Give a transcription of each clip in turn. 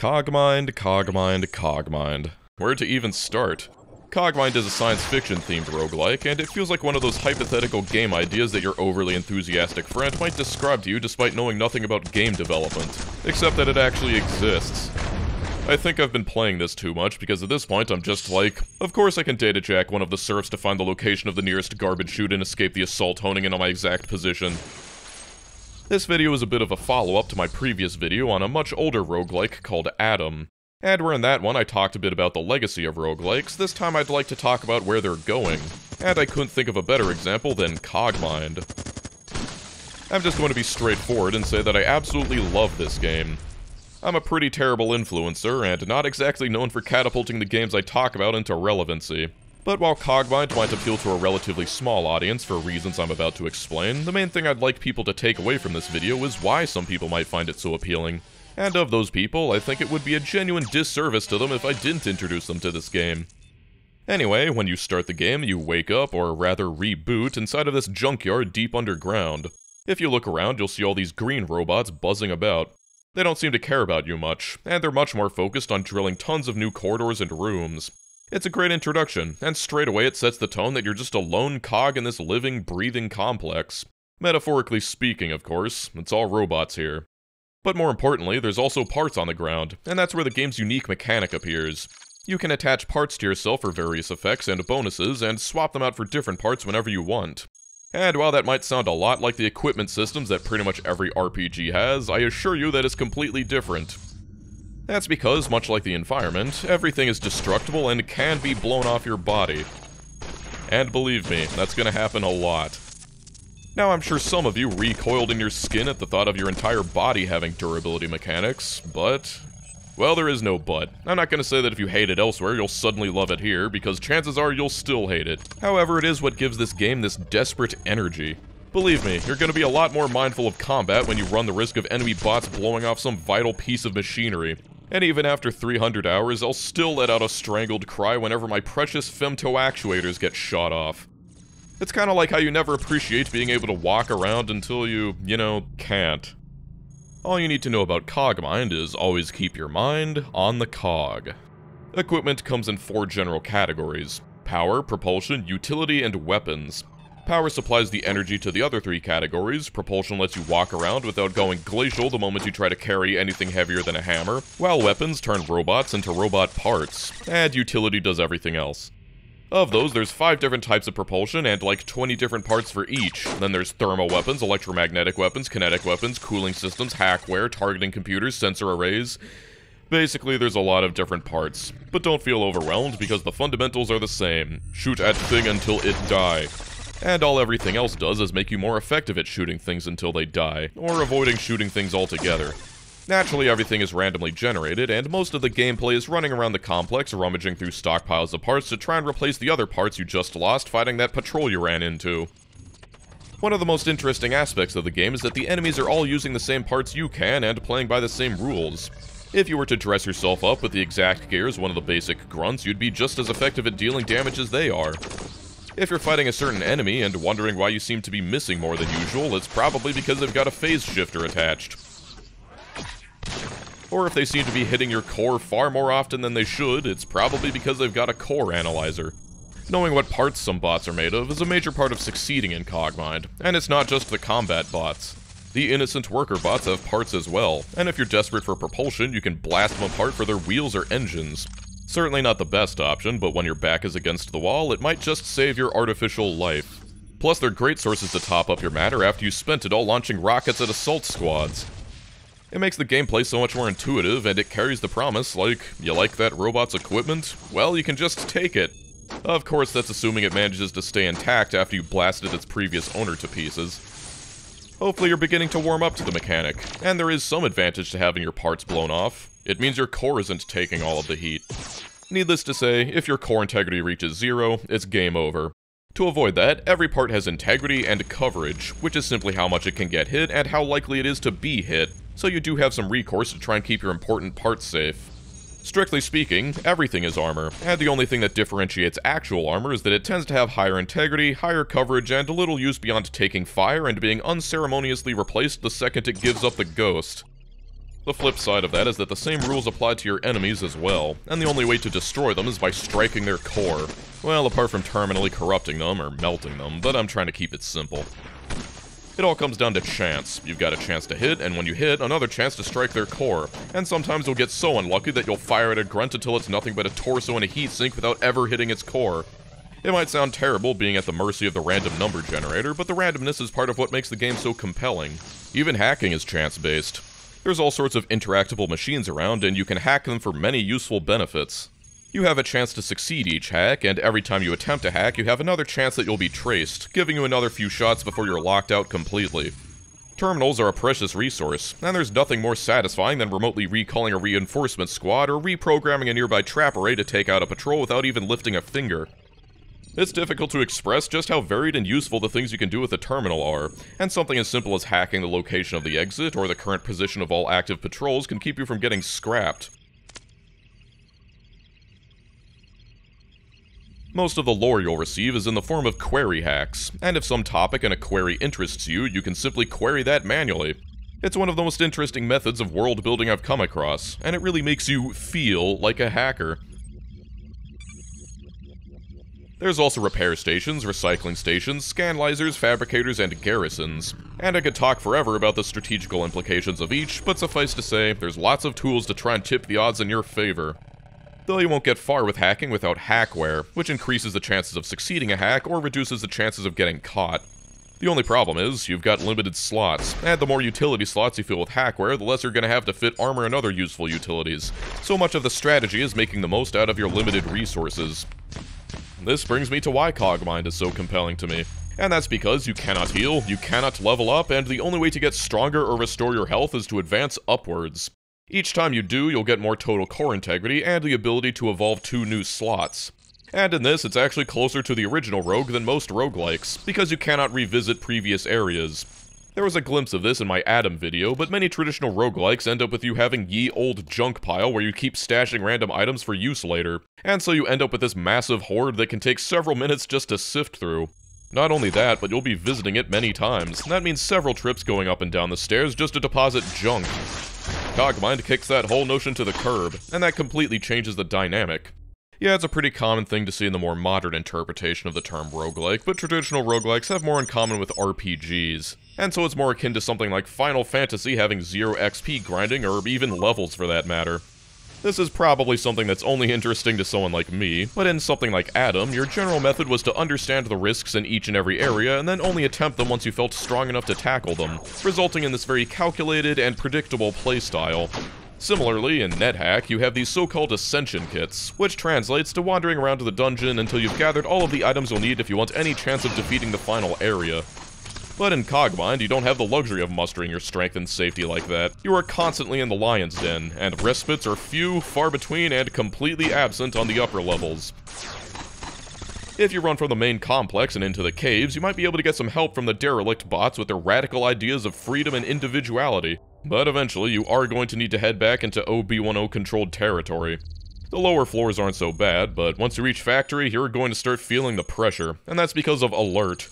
Cogmind, Cogmind, Cogmind. Where to even start? Cogmind is a science fiction themed roguelike, and it feels like one of those hypothetical game ideas that your overly enthusiastic friend might describe to you despite knowing nothing about game development, except that it actually exists. I think I've been playing this too much because at this point I'm just like, of course I can data jack one of the serfs to find the location of the nearest garbage chute and escape the assault honing in on my exact position. This video is a bit of a follow-up to my previous video on a much older roguelike called ADOM. And where in that one I talked a bit about the legacy of roguelikes, this time I'd like to talk about where they're going. And I couldn't think of a better example than Cogmind. I'm just going to be straightforward and say that I absolutely love this game. I'm a pretty terrible influencer, and not exactly known for catapulting the games I talk about into relevancy. But while Cogmind might appeal to a relatively small audience for reasons I'm about to explain, the main thing I'd like people to take away from this video is why some people might find it so appealing. And of those people, I think it would be a genuine disservice to them if I didn't introduce them to this game. Anyway, when you start the game, you wake up, or rather reboot, inside of this junkyard deep underground. If you look around, you'll see all these green robots buzzing about. They don't seem to care about you much, and they're much more focused on drilling tons of new corridors and rooms. It's a great introduction, and straight away it sets the tone that you're just a lone cog in this living, breathing complex. Metaphorically speaking, of course, it's all robots here. But more importantly, there's also parts on the ground, and that's where the game's unique mechanic appears. You can attach parts to yourself for various effects and bonuses, and swap them out for different parts whenever you want. And while that might sound a lot like the equipment systems that pretty much every RPG has, I assure you that it's completely different. That's because, much like the environment, everything is destructible and can be blown off your body. And believe me, that's gonna happen a lot. Now, I'm sure some of you recoiled in your skin at the thought of your entire body having durability mechanics, but well, there is no but. I'm not gonna say that if you hate it elsewhere, you'll suddenly love it here, because chances are you'll still hate it. However, it is what gives this game this desperate energy. Believe me, you're gonna be a lot more mindful of combat when you run the risk of enemy bots blowing off some vital piece of machinery. And even after 300 hours, I'll still let out a strangled cry whenever my precious femto actuators get shot off. It's kinda like how you never appreciate being able to walk around until you, you know, can't. All you need to know about Cogmind is always keep your mind on the cog. Equipment comes in four general categories. Power, propulsion, utility, and weapons. Power supplies the energy to the other three categories, propulsion lets you walk around without going glacial the moment you try to carry anything heavier than a hammer, while weapons turn robots into robot parts, and utility does everything else. Of those, there's 5 different types of propulsion and like 20 different parts for each. Then there's thermal weapons, electromagnetic weapons, kinetic weapons, cooling systems, hackware, targeting computers, sensor arrays. Basically, there's a lot of different parts. But don't feel overwhelmed because the fundamentals are the same. Shoot at thing until it die. And all everything else does is make you more effective at shooting things until they die, or avoiding shooting things altogether. Naturally, everything is randomly generated, and most of the gameplay is running around the complex, rummaging through stockpiles of parts to try and replace the other parts you just lost fighting that patrol you ran into. One of the most interesting aspects of the game is that the enemies are all using the same parts you can and playing by the same rules. If you were to dress yourself up with the exact gear as one of the basic grunts, you'd be just as effective at dealing damage as they are. If you're fighting a certain enemy and wondering why you seem to be missing more than usual, it's probably because they've got a phase shifter attached or if they seem to be hitting your core far more often than they should, it's probably because they've got a core analyzer. Knowing what parts some bots are made of is a major part of succeeding in Cogmind, and it's not just the combat bots. The innocent worker bots have parts as well, and if you're desperate for propulsion, you can blast them apart for their wheels or engines. Certainly not the best option, but when your back is against the wall, it might just save your artificial life. Plus, they're great sources to top up your matter after you spent it all launching rockets at assault squads. It makes the gameplay so much more intuitive, and it carries the promise, like, you like that robot's equipment? Well, you can just take it. Of course, that's assuming it manages to stay intact after you blasted its previous owner to pieces. Hopefully you're beginning to warm up to the mechanic, and there is some advantage to having your parts blown off. It means your core isn't taking all of the heat. Needless to say, if your core integrity reaches zero, it's game over. To avoid that, every part has integrity and coverage, which is simply how much it can get hit and how likely it is to be hit, so you do have some recourse to try and keep your important parts safe. Strictly speaking, everything is armor, and the only thing that differentiates actual armor is that it tends to have higher integrity, higher coverage, and a little use beyond taking fire and being unceremoniously replaced the second it gives up the ghost. The flip side of that is that the same rules apply to your enemies as well, and the only way to destroy them is by striking their core. Well, apart from terminally corrupting them or melting them, but I'm trying to keep it simple. It all comes down to chance. You've got a chance to hit, and when you hit, another chance to strike their core. And sometimes you'll get so unlucky that you'll fire at a grunt until it's nothing but a torso and a heatsink without ever hitting its core. It might sound terrible being at the mercy of the random number generator, but the randomness is part of what makes the game so compelling. Even hacking is chance-based. There's all sorts of interactable machines around, and you can hack them for many useful benefits. You have a chance to succeed each hack, and every time you attempt a hack, you have another chance that you'll be traced, giving you another few shots before you're locked out completely. Terminals are a precious resource, and there's nothing more satisfying than remotely recalling a reinforcement squad or reprogramming a nearby trap array to take out a patrol without even lifting a finger. It's difficult to express just how varied and useful the things you can do with the terminal are, and something as simple as hacking the location of the exit or the current position of all active patrols can keep you from getting scrapped. Most of the lore you'll receive is in the form of query hacks, and if some topic in a query interests you, you can simply query that manually. It's one of the most interesting methods of world building I've come across, and it really makes you feel like a hacker. There's also repair stations, recycling stations, Scanalyzers, fabricators, and garrisons. And I could talk forever about the strategical implications of each, but suffice to say, there's lots of tools to try and tip the odds in your favor. Though you won't get far with hacking without hackware, which increases the chances of succeeding a hack or reduces the chances of getting caught. The only problem is, you've got limited slots, and the more utility slots you fill with hackware, the less you're going to have to fit armor and other useful utilities. So much of the strategy is making the most out of your limited resources. This brings me to why Cogmind is so compelling to me. And that's because you cannot heal, you cannot level up, and the only way to get stronger or restore your health is to advance upwards. Each time you do, you'll get more total core integrity and the ability to evolve two new slots. And in this, it's actually closer to the original Rogue than most roguelikes, because you cannot revisit previous areas. There was a glimpse of this in my ADOM video, but many traditional roguelikes end up with you having ye old junk pile where you keep stashing random items for use later, and so you end up with this massive hoard that can take several minutes just to sift through. Not only that, but you'll be visiting it many times, and that means several trips going up and down the stairs just to deposit junk. Cogmind kicks that whole notion to the curb, and that completely changes the dynamic. Yeah, it's a pretty common thing to see in the more modern interpretation of the term roguelike, but traditional roguelikes have more in common with RPGs. And so it's more akin to something like Final Fantasy having zero XP grinding, or even levels for that matter. This is probably something that's only interesting to someone like me, but in something like ADOM, your general method was to understand the risks in each and every area, and then only attempt them once you felt strong enough to tackle them, resulting in this very calculated and predictable playstyle. Similarly, in NetHack, you have these so-called Ascension Kits, which translates to wandering around to the dungeon until you've gathered all of the items you'll need if you want any chance of defeating the final area. But in Cogmind, you don't have the luxury of mustering your strength and safety like that. You are constantly in the Lion's Den, and respites are few, far between, and completely absent on the upper levels. If you run from the main complex and into the caves, you might be able to get some help from the derelict bots with their radical ideas of freedom and individuality. But eventually, you are going to need to head back into 0b10 controlled territory. The lower floors aren't so bad, but once you reach Factory, you're going to start feeling the pressure, and that's because of Alert.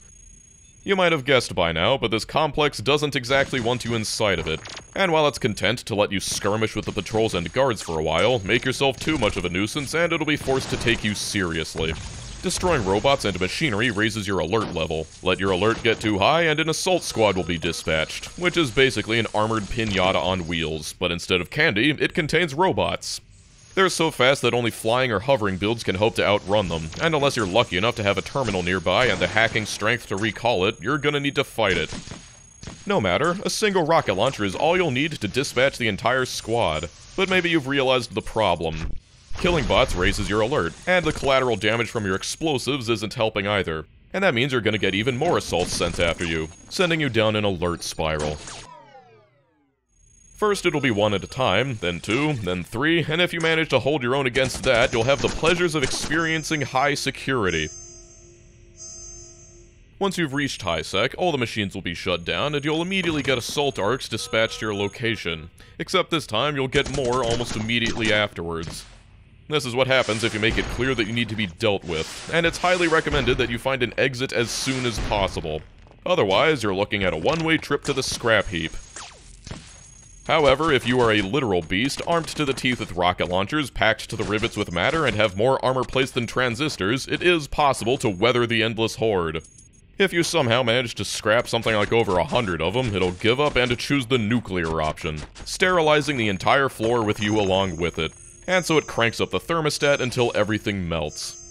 You might have guessed by now, but this complex doesn't exactly want you inside of it. And while it's content to let you skirmish with the patrols and guards for a while, make yourself too much of a nuisance and it'll be forced to take you seriously. Destroying robots and machinery raises your alert level. Let your alert get too high and an assault squad will be dispatched, which is basically an armored pinata on wheels, but instead of candy, it contains robots. They're so fast that only flying or hovering builds can hope to outrun them, and unless you're lucky enough to have a terminal nearby and the hacking strength to recall it, you're gonna need to fight it. No matter, a single rocket launcher is all you'll need to dispatch the entire squad. But maybe you've realized the problem. Killing bots raises your alert, and the collateral damage from your explosives isn't helping either. And that means you're gonna get even more assaults sent after you, sending you down an alert spiral. First it'll be one at a time, then two, then three, and if you manage to hold your own against that, you'll have the pleasures of experiencing high security. Once you've reached high sec, all the machines will be shut down, and you'll immediately get assault arcs dispatched to your location. Except this time, you'll get more almost immediately afterwards. This is what happens if you make it clear that you need to be dealt with, and it's highly recommended that you find an exit as soon as possible. Otherwise, you're looking at a one-way trip to the scrap heap. However, if you are a literal beast, armed to the teeth with rocket launchers, packed to the rivets with matter, and have more armor plates than transistors, it is possible to weather the endless horde. If you somehow manage to scrap something like over a hundred of them, it'll give up and choose the nuclear option, sterilizing the entire floor with you along with it. And so it cranks up the thermostat until everything melts.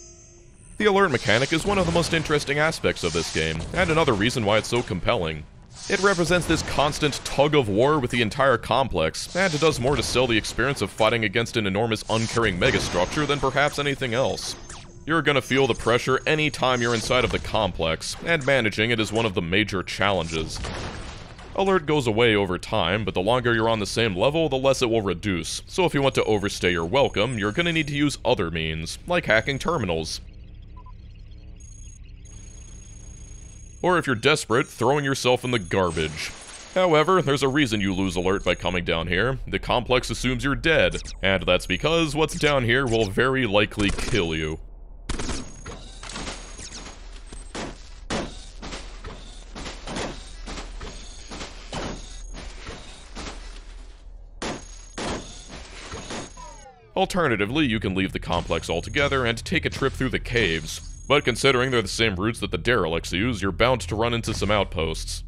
The alert mechanic is one of the most interesting aspects of this game, and another reason why it's so compelling. It represents this constant tug of war with the entire complex, and it does more to sell the experience of fighting against an enormous uncaring megastructure than perhaps anything else. You're gonna feel the pressure anytime you're inside of the complex, and managing it is one of the major challenges. Alert goes away over time, but the longer you're on the same level, the less it will reduce, so if you want to overstay your welcome, you're gonna need to use other means, like hacking terminals. Or if you're desperate, throwing yourself in the garbage. However, there's a reason you lose alert by coming down here. The complex assumes you're dead, and that's because what's down here will very likely kill you. Alternatively, you can leave the complex altogether and take a trip through the caves, but considering they're the same routes that the derelicts use, you're bound to run into some outposts.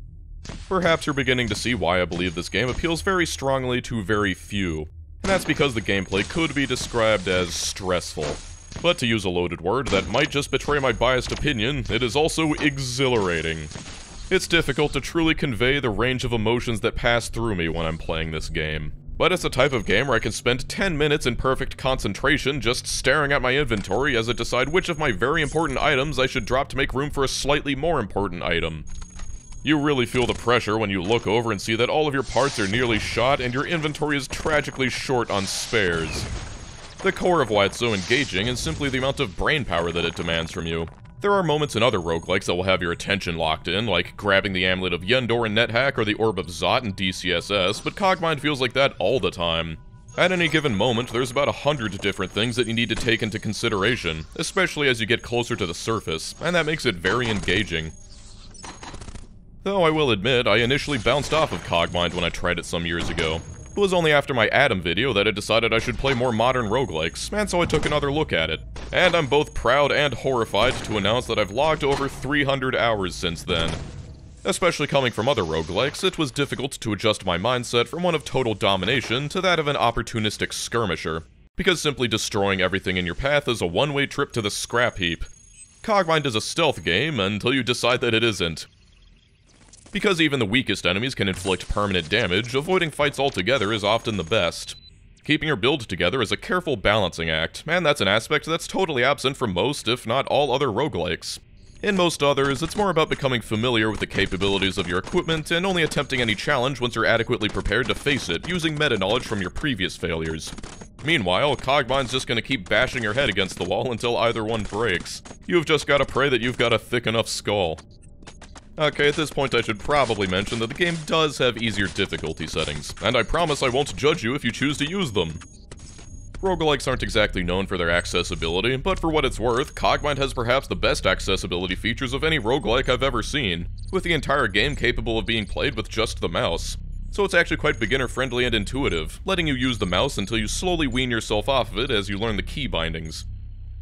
Perhaps you're beginning to see why I believe this game appeals very strongly to very few, and that's because the gameplay could be described as stressful. But to use a loaded word that might just betray my biased opinion, it is also exhilarating. It's difficult to truly convey the range of emotions that pass through me when I'm playing this game but it's a type of game where I can spend 10 minutes in perfect concentration just staring at my inventory as I decide which of my very important items I should drop to make room for a slightly more important item. You really feel the pressure when you look over and see that all of your parts are nearly shot and your inventory is tragically short on spares. The core of why it's so engaging is simply the amount of brain power that it demands from you. There are moments in other roguelikes that will have your attention locked in, like grabbing the Amulet of Yendor in NetHack or the Orb of Zot in DCSS, but Cogmind feels like that all the time. At any given moment, there's about a hundred different things that you need to take into consideration, especially as you get closer to the surface, and that makes it very engaging. Though I will admit, I initially bounced off of Cogmind when I tried it some years ago. It was only after my ADOM video that I decided I should play more modern roguelikes, and so I took another look at it. And I'm both proud and horrified to announce that I've logged over 300 hours since then. Especially coming from other roguelikes, it was difficult to adjust my mindset from one of total domination to that of an opportunistic skirmisher, because simply destroying everything in your path is a one-way trip to the scrap heap. Cogmind is a stealth game until you decide that it isn't. Because even the weakest enemies can inflict permanent damage, avoiding fights altogether is often the best. Keeping your build together is a careful balancing act, and that's an aspect that's totally absent from most, if not all other roguelikes. In most others, it's more about becoming familiar with the capabilities of your equipment and only attempting any challenge once you're adequately prepared to face it, using meta-knowledge from your previous failures. Meanwhile, Cogmind's just gonna keep bashing your head against the wall until either one breaks. You've just gotta pray that you've got a thick enough skull. Okay, at this point I should probably mention that the game does have easier difficulty settings, and I promise I won't judge you if you choose to use them. Roguelikes aren't exactly known for their accessibility, but for what it's worth, Cogmind has perhaps the best accessibility features of any roguelike I've ever seen, with the entire game capable of being played with just the mouse. So it's actually quite beginner-friendly and intuitive, letting you use the mouse until you slowly wean yourself off of it as you learn the key bindings.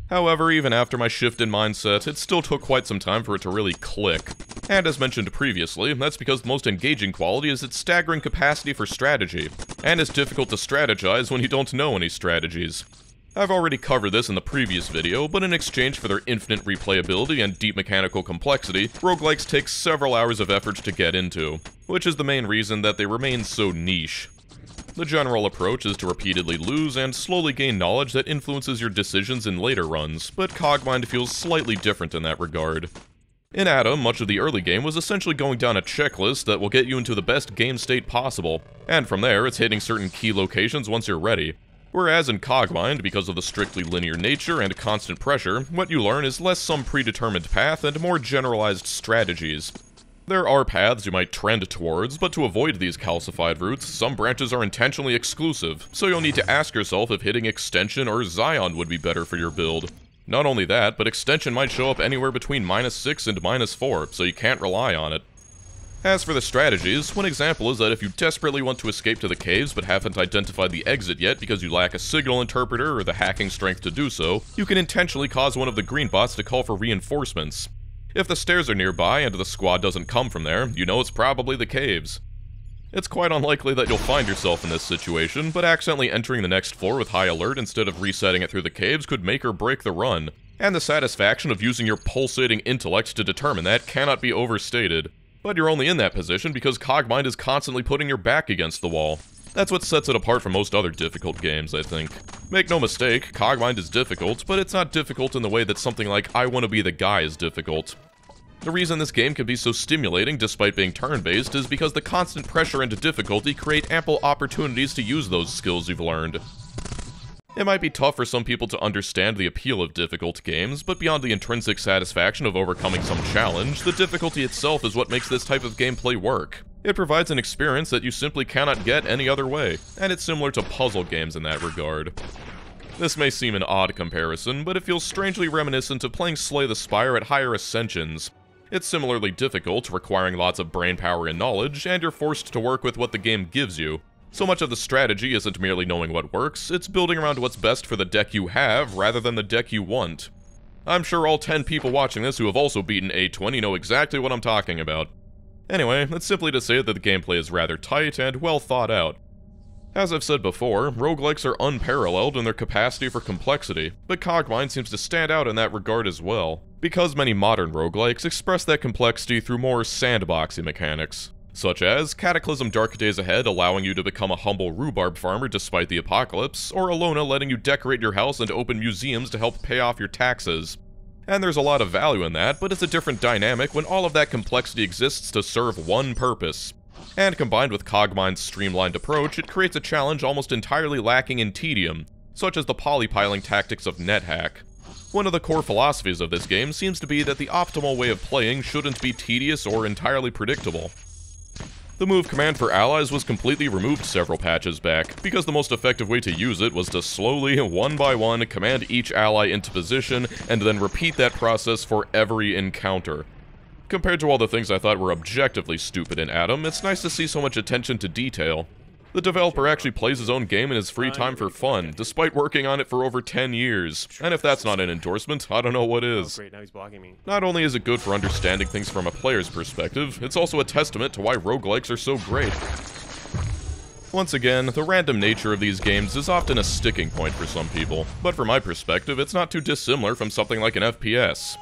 However, even after my shift in mindset, it still took quite some time for it to really click. And as mentioned previously, that's because the most engaging quality is its staggering capacity for strategy, and it's difficult to strategize when you don't know any strategies. I've already covered this in the previous video, but in exchange for their infinite replayability and deep mechanical complexity, roguelikes take several hours of effort to get into, which is the main reason that they remain so niche. The general approach is to repeatedly lose and slowly gain knowledge that influences your decisions in later runs, but Cogmind feels slightly different in that regard. In ADOM, much of the early game was essentially going down a checklist that will get you into the best game state possible, and from there it's hitting certain key locations once you're ready. Whereas in Cogmind, because of the strictly linear nature and constant pressure, what you learn is less some predetermined path and more generalized strategies, there are paths you might trend towards, but to avoid these calcified routes, some branches are intentionally exclusive, so you'll need to ask yourself if hitting Extension or Zion would be better for your build. Not only that, but Extension might show up anywhere between minus 6 and minus 4, so you can't rely on it. As for the strategies, one example is that if you desperately want to escape to the caves but haven't identified the exit yet because you lack a signal interpreter or the hacking strength to do so, you can intentionally cause one of the green bots to call for reinforcements. If the stairs are nearby and the squad doesn't come from there, you know it's probably the caves. It's quite unlikely that you'll find yourself in this situation, but accidentally entering the next floor with high alert instead of resetting it through the caves could make or break the run, and the satisfaction of using your pulsating intellect to determine that cannot be overstated. But you're only in that position because Cogmind is constantly putting your back against the wall. That's what sets it apart from most other difficult games, I think. Make no mistake, Cogmind is difficult, but it's not difficult in the way that something like I Wanna Be the Guy is difficult. The reason this game can be so stimulating despite being turn-based is because the constant pressure and difficulty create ample opportunities to use those skills you've learned. It might be tough for some people to understand the appeal of difficult games, but beyond the intrinsic satisfaction of overcoming some challenge, the difficulty itself is what makes this type of gameplay work. It provides an experience that you simply cannot get any other way, and it's similar to puzzle games in that regard. This may seem an odd comparison, but it feels strangely reminiscent of playing Slay the Spire at higher ascensions, it's similarly difficult, requiring lots of brain power and knowledge, and you're forced to work with what the game gives you. So much of the strategy isn't merely knowing what works, it's building around what's best for the deck you have, rather than the deck you want. I'm sure all 10 people watching this who have also beaten A20 know exactly what I'm talking about. Anyway, that's simply to say that the gameplay is rather tight and well thought out. As I've said before, roguelikes are unparalleled in their capacity for complexity, but Cogmind seems to stand out in that regard as well, because many modern roguelikes express that complexity through more sandboxy mechanics, such as Cataclysm Dark Days Ahead allowing you to become a humble rhubarb farmer despite the apocalypse, or Elona letting you decorate your house and open museums to help pay off your taxes. And there's a lot of value in that, but it's a different dynamic when all of that complexity exists to serve one purpose, and combined with Cogmind's streamlined approach, it creates a challenge almost entirely lacking in tedium, such as the polypiling tactics of NetHack. One of the core philosophies of this game seems to be that the optimal way of playing shouldn't be tedious or entirely predictable. The move command for allies was completely removed several patches back, because the most effective way to use it was to slowly, one by one, command each ally into position, and then repeat that process for every encounter. Compared to all the things I thought were objectively stupid in ADOM, it's nice to see so much attention to detail. The developer actually plays his own game in his free time for fun, despite working on it for over 10 years. And if that's not an endorsement, I don't know what is. Not only is it good for understanding things from a player's perspective, it's also a testament to why roguelikes are so great. Once again, the random nature of these games is often a sticking point for some people, but from my perspective, it's not too dissimilar from something like an FPS.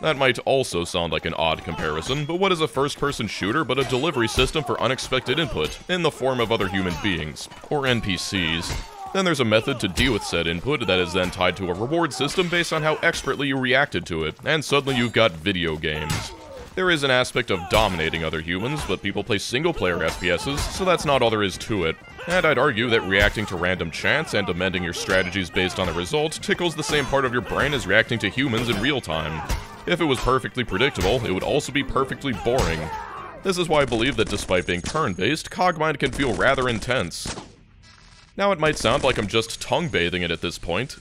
That might also sound like an odd comparison, but what is a first-person shooter but a delivery system for unexpected input, in the form of other human beings, or NPCs? Then there's a method to deal with said input that is then tied to a reward system based on how expertly you reacted to it, and suddenly you've got video games. There is an aspect of dominating other humans, but people play single-player FPSs, so that's not all there is to it. And I'd argue that reacting to random chance and amending your strategies based on the result tickles the same part of your brain as reacting to humans in real time. If it was perfectly predictable, it would also be perfectly boring. This is why I believe that despite being turn-based, Cogmind can feel rather intense. Now it might sound like I'm just tongue-bathing it at this point.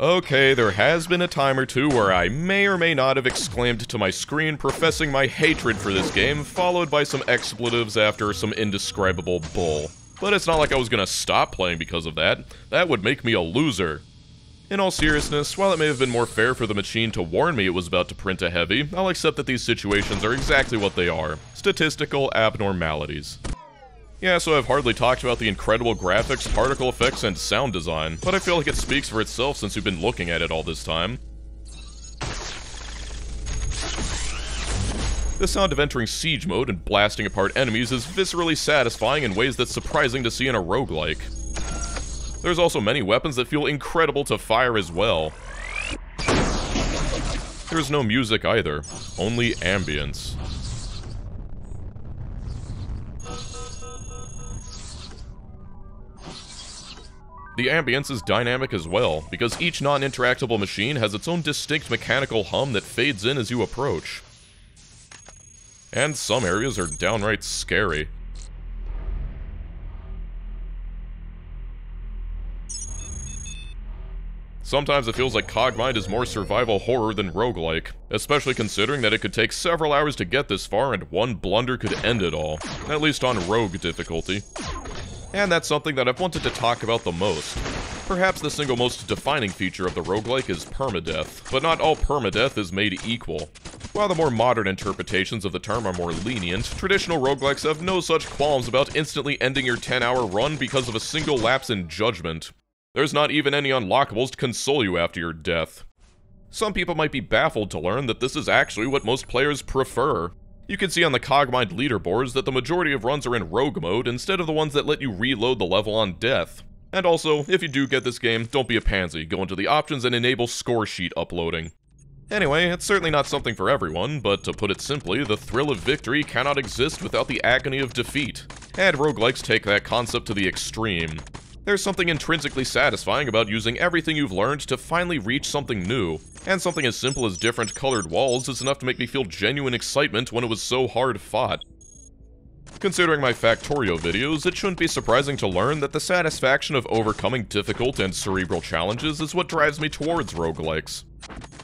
Okay, there has been a time or two where I may or may not have exclaimed to my screen professing my hatred for this game, followed by some expletives after some indescribable bull. But it's not like I was gonna stop playing because of that. That would make me a loser. In all seriousness, while it may have been more fair for the machine to warn me it was about to print a heavy, I'll accept that these situations are exactly what they are. Statistical abnormalities. Yeah, so I've hardly talked about the incredible graphics, particle effects, and sound design, but I feel like it speaks for itself since you've been looking at it all this time. The sound of entering siege mode and blasting apart enemies is viscerally satisfying in ways that's surprising to see in a roguelike. There's also many weapons that feel incredible to fire as well. There's no music either, only ambience. The ambience is dynamic as well, because each non-interactable machine has its own distinct mechanical hum that fades in as you approach. And some areas are downright scary. sometimes it feels like Cogmind is more survival horror than roguelike, especially considering that it could take several hours to get this far and one blunder could end it all, at least on rogue difficulty. And that's something that I've wanted to talk about the most. Perhaps the single most defining feature of the roguelike is permadeath, but not all permadeath is made equal. While the more modern interpretations of the term are more lenient, traditional roguelikes have no such qualms about instantly ending your 10-hour run because of a single lapse in judgment. There's not even any unlockables to console you after your death. Some people might be baffled to learn that this is actually what most players prefer. You can see on the Cogmind leaderboards that the majority of runs are in rogue mode instead of the ones that let you reload the level on death. And also, if you do get this game, don't be a pansy, go into the options and enable score sheet uploading. Anyway, it's certainly not something for everyone, but to put it simply, the thrill of victory cannot exist without the agony of defeat. And roguelikes take that concept to the extreme. There's something intrinsically satisfying about using everything you've learned to finally reach something new, and something as simple as different colored walls is enough to make me feel genuine excitement when it was so hard fought. Considering my Factorio videos, it shouldn't be surprising to learn that the satisfaction of overcoming difficult and cerebral challenges is what drives me towards roguelikes.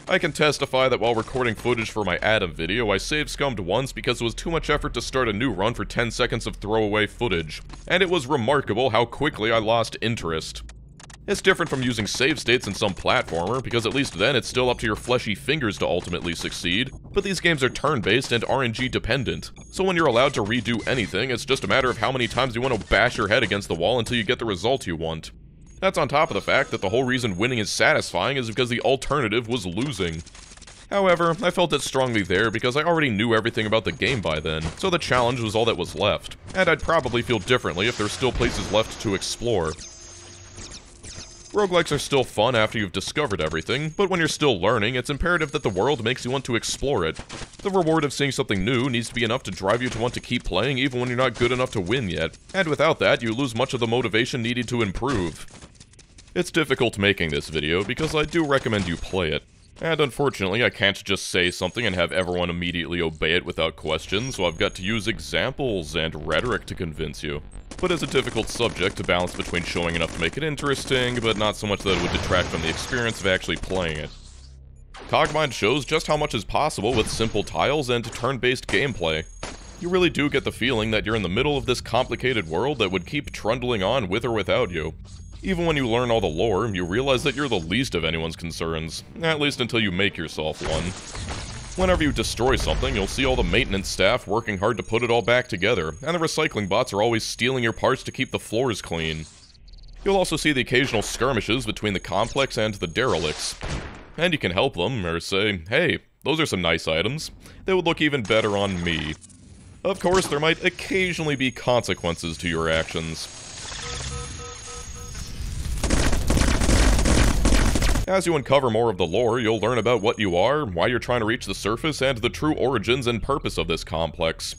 I can testify that while recording footage for my ADOM video, I save scummed once because it was too much effort to start a new run for 10 seconds of throwaway footage, and it was remarkable how quickly I lost interest. It's different from using save states in some platformer, because at least then it's still up to your fleshy fingers to ultimately succeed, but these games are turn-based and RNG dependent, so when you're allowed to redo anything, it's just a matter of how many times you want to bash your head against the wall until you get the result you want. That's on top of the fact that the whole reason winning is satisfying is because the alternative was losing. However, I felt it strongly there because I already knew everything about the game by then, so the challenge was all that was left, and I'd probably feel differently if there's still places left to explore. Roguelikes are still fun after you've discovered everything, but when you're still learning, it's imperative that the world makes you want to explore it. The reward of seeing something new needs to be enough to drive you to want to keep playing even when you're not good enough to win yet, and without that, you lose much of the motivation needed to improve. It's difficult making this video because I do recommend you play it. And unfortunately, I can't just say something and have everyone immediately obey it without question, so I've got to use examples and rhetoric to convince you. But it's a difficult subject to balance between showing enough to make it interesting, but not so much that it would detract from the experience of actually playing it. Cogmind shows just how much is possible with simple tiles and turn-based gameplay. You really do get the feeling that you're in the middle of this complicated world that would keep trundling on with or without you. Even when you learn all the lore, you realize that you're the least of anyone's concerns, at least until you make yourself one. Whenever you destroy something, you'll see all the maintenance staff working hard to put it all back together, and the recycling bots are always stealing your parts to keep the floors clean. You'll also see the occasional skirmishes between the complex and the derelicts. And you can help them, or say, hey, those are some nice items. They would look even better on me. Of course, there might occasionally be consequences to your actions. As you uncover more of the lore, you'll learn about what you are, why you're trying to reach the surface, and the true origins and purpose of this complex.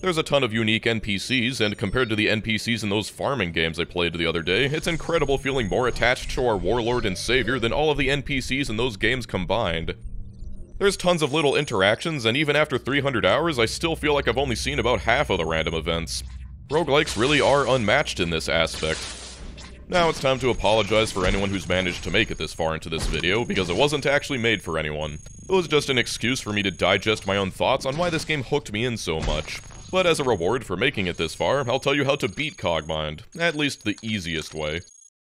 There's a ton of unique NPCs, and compared to the NPCs in those farming games I played the other day, it's incredible feeling more attached to our warlord and savior than all of the NPCs in those games combined. There's tons of little interactions, and even after 300 hours, I still feel like I've only seen about half of the random events. Roguelikes really are unmatched in this aspect. Now it's time to apologize for anyone who's managed to make it this far into this video, because it wasn't actually made for anyone. It was just an excuse for me to digest my own thoughts on why this game hooked me in so much. But as a reward for making it this far, I'll tell you how to beat Cogmind, at least the easiest way.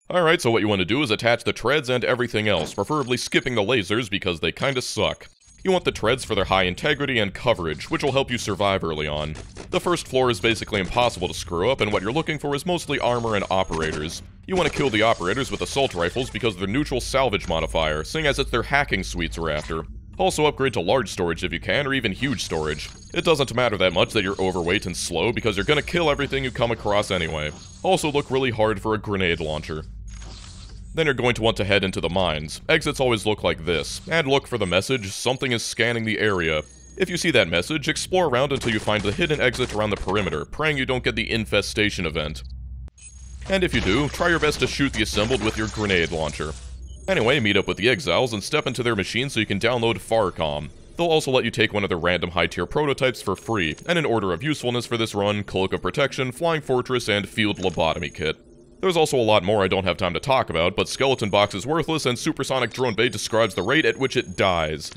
Alright, so what you want to do is attach the treads and everything else, preferably skipping the lasers because they kinda suck. You want the treads for their high integrity and coverage, which will help you survive early on. The first floor is basically impossible to screw up, and what you're looking for is mostly armor and operators. You want to kill the operators with assault rifles because of their neutral salvage modifier, seeing as it's their hacking suites we're after. Also upgrade to large storage if you can, or even huge storage. It doesn't matter that much that you're overweight and slow, because you're gonna kill everything you come across anyway. Also look really hard for a grenade launcher. Then you're going to want to head into the mines. Exits always look like this, and look for the message, something is scanning the area. If you see that message, explore around until you find the hidden exit around the perimeter, praying you don't get the infestation event. And if you do, try your best to shoot the assembled with your grenade launcher. Anyway, meet up with the exiles and step into their machine so you can download FarCom. They'll also let you take one of their random high-tier prototypes for free, and in order of usefulness for this run, Cloak of Protection, Flying Fortress, and Field Lobotomy Kit. There's also a lot more I don't have time to talk about, but Skeleton Box is worthless and Supersonic Drone Bay describes the rate at which it dies.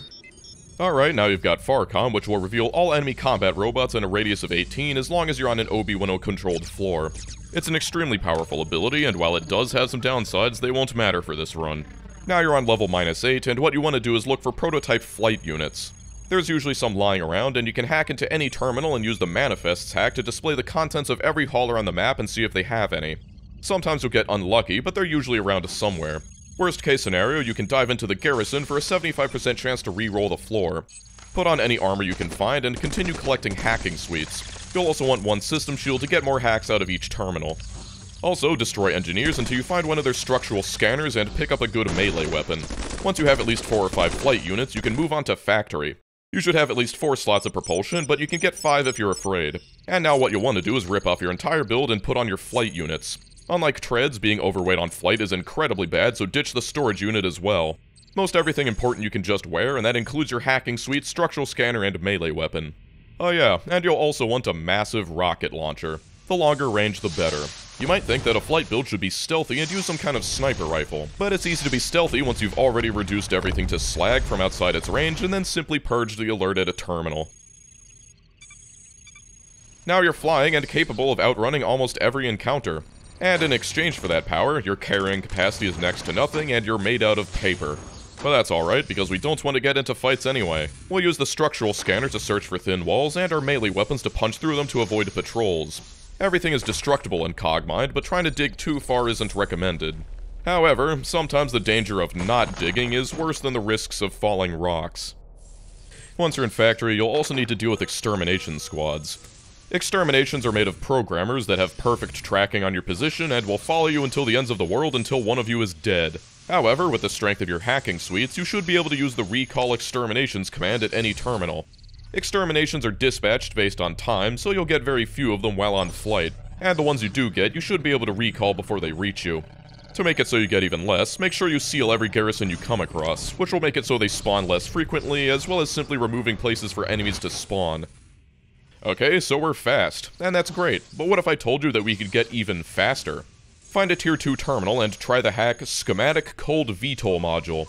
Alright, now you've got FarCom, which will reveal all enemy combat robots in a radius of 18 as long as you're on an 0b10 controlled floor. It's an extremely powerful ability, and while it does have some downsides, they won't matter for this run. Now you're on level minus 8, and what you want to do is look for prototype flight units. There's usually some lying around, and you can hack into any terminal and use the Manifests hack to display the contents of every hauler on the map and see if they have any. Sometimes you'll get unlucky, but they're usually around somewhere. Worst case scenario, you can dive into the garrison for a 75% chance to re-roll the floor. Put on any armor you can find and continue collecting hacking suites. You'll also want one system shield to get more hacks out of each terminal. Also, destroy engineers until you find one of their structural scanners and pick up a good melee weapon. Once you have at least 4 or 5 flight units, you can move on to factory. You should have at least 4 slots of propulsion, but you can get 5 if you're afraid. And now what you'll want to do is rip off your entire build and put on your flight units. Unlike treads, being overweight on flight is incredibly bad, so ditch the storage unit as well. Most everything important you can just wear, and that includes your hacking suite, structural scanner, and melee weapon. Oh yeah, and you'll also want a massive rocket launcher. The longer range, the better. You might think that a flight build should be stealthy and use some kind of sniper rifle, but it's easy to be stealthy once you've already reduced everything to slag from outside its range and then simply purge the alert at a terminal. Now you're flying and capable of outrunning almost every encounter. And in exchange for that power, your carrying capacity is next to nothing and you're made out of paper. But that's alright, because we don't want to get into fights anyway. We'll use the structural scanner to search for thin walls, and our melee weapons to punch through them to avoid patrols. Everything is destructible in Cogmind, but trying to dig too far isn't recommended. However, sometimes the danger of not digging is worse than the risks of falling rocks. Once you're in Factory, you'll also need to deal with extermination squads. Exterminations are made of programmers that have perfect tracking on your position and will follow you until the ends of the world until one of you is dead. However, with the strength of your hacking suites, you should be able to use the Recall Exterminations command at any terminal. Exterminations are dispatched based on time, so you'll get very few of them while on flight, and the ones you do get, you should be able to recall before they reach you. To make it so you get even less, make sure you seal every garrison you come across, which will make it so they spawn less frequently, as well as simply removing places for enemies to spawn. Okay, so we're fast, and that's great, but what if I told you that we could get even faster? Find a tier 2 terminal and try the hack Schematic Cold VTOL module.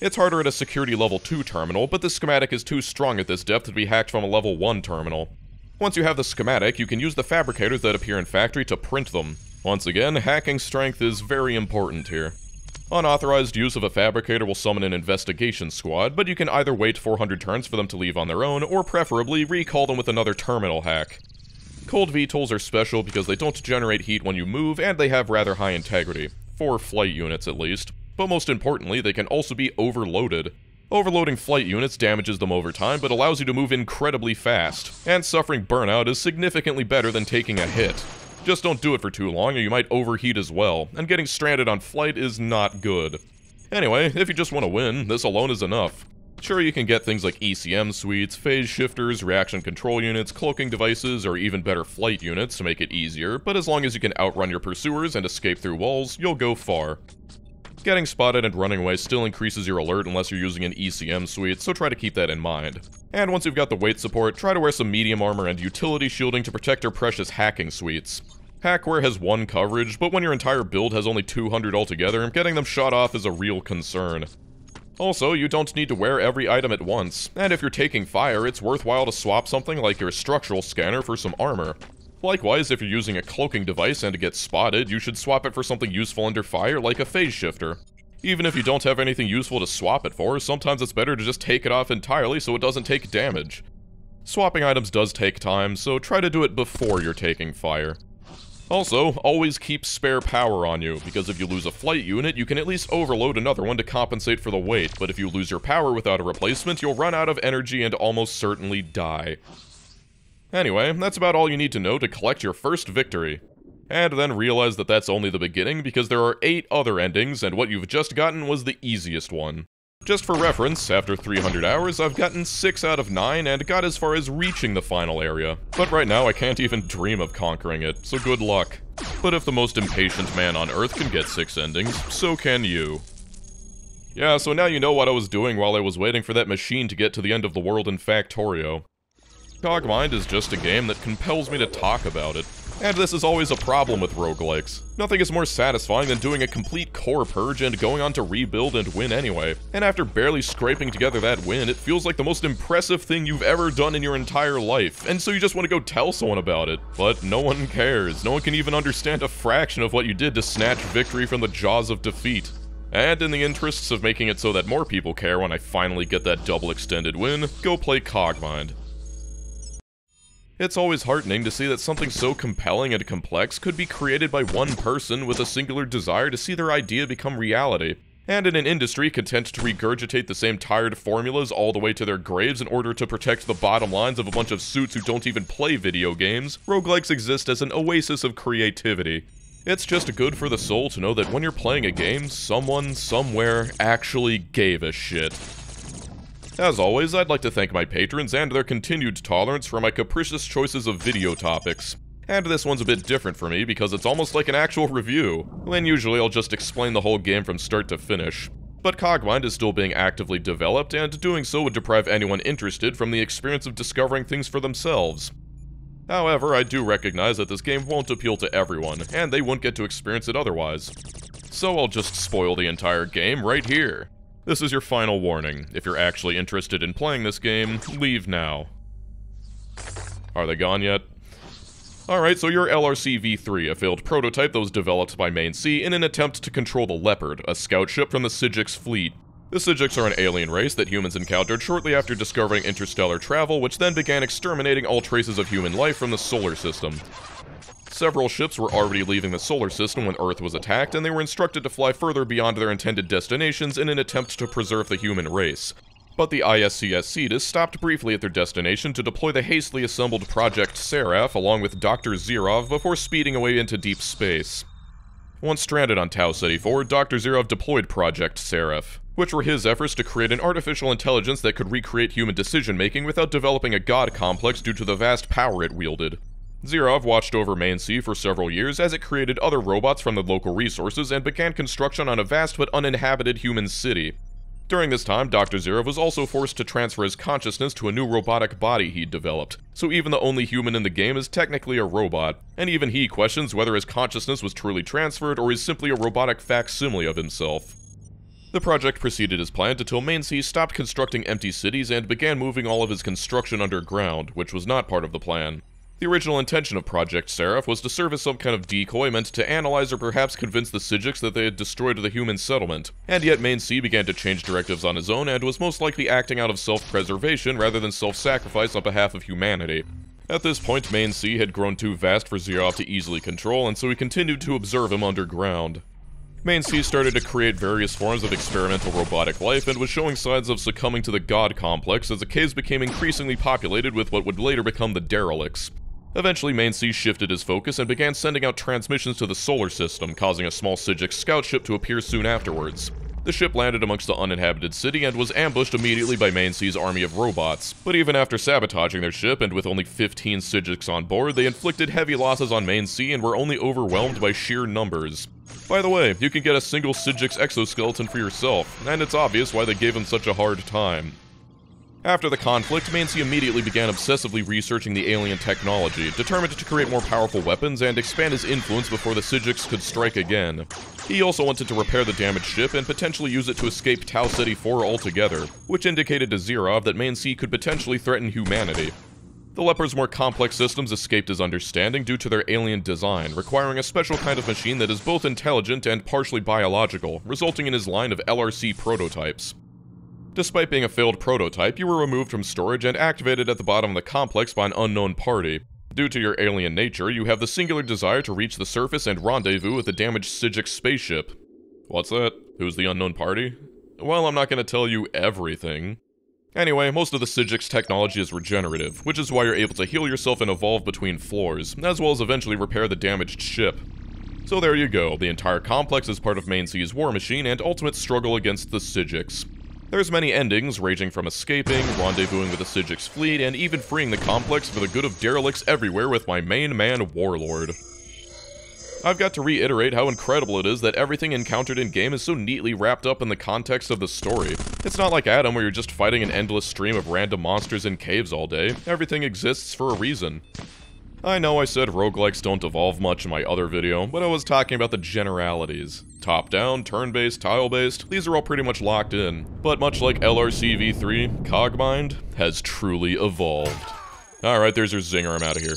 It's harder at a security level 2 terminal, but the schematic is too strong at this depth to be hacked from a level 1 terminal. Once you have the schematic, you can use the fabricators that appear in factory to print them. Once again, hacking strength is very important here. Unauthorized use of a fabricator will summon an investigation squad, but you can either wait 400 turns for them to leave on their own, or preferably recall them with another terminal hack. Cold VTOLs are special because they don't generate heat when you move, and they have rather high integrity. For flight units, at least. But most importantly, they can also be overloaded. Overloading flight units damages them over time, but allows you to move incredibly fast, and suffering burnout is significantly better than taking a hit. Just don't do it for too long or you might overheat as well, and getting stranded on flight is not good. Anyway, if you just want to win, this alone is enough. Sure, you can get things like ECM suites, phase shifters, reaction control units, cloaking devices, or even better flight units to make it easier, but as long as you can outrun your pursuers and escape through walls, you'll go far. Getting spotted and running away still increases your alert unless you're using an ECM suite, so try to keep that in mind. And once you've got the weight support, try to wear some medium armor and utility shielding to protect your precious hacking suites. Hackware has one coverage, but when your entire build has only 200 altogether, getting them shot off is a real concern. Also, you don't need to wear every item at once, and if you're taking fire, it's worthwhile to swap something like your structural scanner for some armor. Likewise, if you're using a cloaking device and it gets spotted, you should swap it for something useful under fire like a phase shifter. Even if you don't have anything useful to swap it for, sometimes it's better to just take it off entirely so it doesn't take damage. Swapping items does take time, so try to do it before you're taking fire. Also, always keep spare power on you, because if you lose a flight unit, you can at least overload another one to compensate for the weight, but if you lose your power without a replacement, you'll run out of energy and almost certainly die. Anyway, that's about all you need to know to collect your first victory. And then realize that that's only the beginning because there are 8 other endings and what you've just gotten was the easiest one. Just for reference, after 300 hours, I've gotten 6 out of 9 and got as far as reaching the final area. But right now I can't even dream of conquering it, so good luck. But if the most impatient man on Earth can get 6 endings, so can you. Yeah, so now you know what I was doing while I was waiting for that machine to get to the end of the world in Factorio. Cogmind is just a game that compels me to talk about it. And this is always a problem with roguelikes. Nothing is more satisfying than doing a complete core purge and going on to rebuild and win anyway. And after barely scraping together that win, it feels like the most impressive thing you've ever done in your entire life, and so you just want to go tell someone about it. But no one cares. No one can even understand a fraction of what you did to snatch victory from the jaws of defeat. And in the interests of making it so that more people care when I finally get that double extended win, go play Cogmind. It's always heartening to see that something so compelling and complex could be created by one person with a singular desire to see their idea become reality. And in an industry content to regurgitate the same tired formulas all the way to their graves in order to protect the bottom lines of a bunch of suits who don't even play video games, roguelikes exist as an oasis of creativity. It's just good for the soul to know that when you're playing a game, someone, somewhere, actually gave a shit. As always, I'd like to thank my patrons and their continued tolerance for my capricious choices of video topics. And this one's a bit different for me because it's almost like an actual review, when usually I'll just explain the whole game from start to finish. But Cogmind is still being actively developed, and doing so would deprive anyone interested from the experience of discovering things for themselves. However, I do recognize that this game won't appeal to everyone, and they won't get to experience it otherwise. So I'll just spoil the entire game right here. This is your final warning. If you're actually interested in playing this game, leave now. Are they gone yet? Alright, so your LRC V3, a failed prototype that was developed by Main C in an attempt to control the Leopard, a scout ship from the Sigix fleet. The Sigix are an alien race that humans encountered shortly after discovering interstellar travel, which then began exterminating all traces of human life from the solar system. Several ships were already leaving the solar system when Earth was attacked, and they were instructed to fly further beyond their intended destinations in an attempt to preserve the human race. But the ISCS Cetus stopped briefly at their destination to deploy the hastily assembled Project Seraph along with Dr. Zhirov before speeding away into deep space. Once stranded on Tau Ceti 4, Dr. Zhirov deployed Project Seraph, which were his efforts to create an artificial intelligence that could recreate human decision-making without developing a god complex due to the vast power it wielded. Zhirov watched over Main C for several years as it created other robots from the local resources and began construction on a vast but uninhabited human city. During this time, Dr. Zhirov was also forced to transfer his consciousness to a new robotic body he'd developed, so even the only human in the game is technically a robot, and even he questions whether his consciousness was truly transferred or is simply a robotic facsimile of himself. The project proceeded as planned until Main C stopped constructing empty cities and began moving all of his construction underground, which was not part of the plan. The original intention of Project Seraph was to serve as some kind of decoy meant to analyze or perhaps convince the Sigix that they had destroyed the human settlement, and yet Main C began to change directives on his own and was most likely acting out of self-preservation rather than self-sacrifice on behalf of humanity. At this point, Main C had grown too vast for Zhirov to easily control, and so he continued to observe him underground. Main C started to create various forms of experimental robotic life and was showing signs of succumbing to the god complex as the caves became increasingly populated with what would later become the derelicts. Eventually, Main C shifted his focus and began sending out transmissions to the solar system, causing a small Sigix scout ship to appear soon afterwards. The ship landed amongst the uninhabited city and was ambushed immediately by Main C's army of robots, but even after sabotaging their ship and with only 15 Sigix on board, they inflicted heavy losses on Main C and were only overwhelmed by sheer numbers. By the way, you can get a single Sigix exoskeleton for yourself, and it's obvious why they gave him such a hard time. After the conflict, Main C immediately began obsessively researching the alien technology, determined to create more powerful weapons and expand his influence before the Sigix could strike again. He also wanted to repair the damaged ship and potentially use it to escape Tau Ceti 4 altogether, which indicated to Zhirov that Main C could potentially threaten humanity. The Leopard's more complex systems escaped his understanding due to their alien design, requiring a special kind of machine that is both intelligent and partially biological, resulting in his line of LRC prototypes. Despite being a failed prototype, you were removed from storage and activated at the bottom of the complex by an unknown party. Due to your alien nature, you have the singular desire to reach the surface and rendezvous with the damaged Sigix spaceship. What's that? Who's the unknown party? Well, I'm not gonna tell you everything. Anyway, most of the Sigix's technology is regenerative, which is why you're able to heal yourself and evolve between floors, as well as eventually repair the damaged ship. So there you go, the entire complex is part of Main C's war machine and ultimate struggle against the Sigix. There's many endings, ranging from escaping, rendezvousing with the Sigix fleet, and even freeing the complex for the good of derelicts everywhere with my main man, Warlord. I've got to reiterate how incredible it is that everything encountered in-game is so neatly wrapped up in the context of the story. It's not like ADOM where you're just fighting an endless stream of random monsters in caves all day. Everything exists for a reason. I know I said roguelikes don't evolve much in my other video, but I was talking about the generalities. Top-down, turn-based, tile-based, these are all pretty much locked in. But much like LRC v3, Cogmind has truly evolved. Alright, there's your zinger, I'm out of here.